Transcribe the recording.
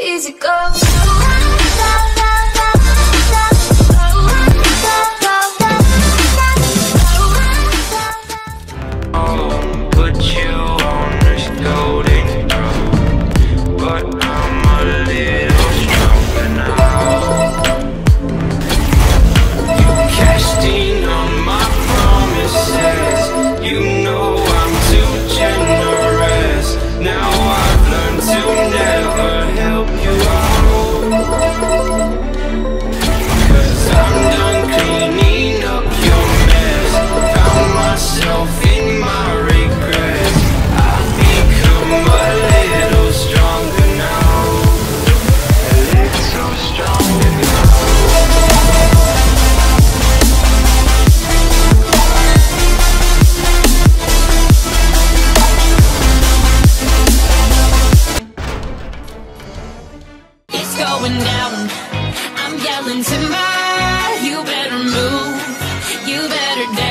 easy go. going down. I'm yelling timber, you better move, you better dance.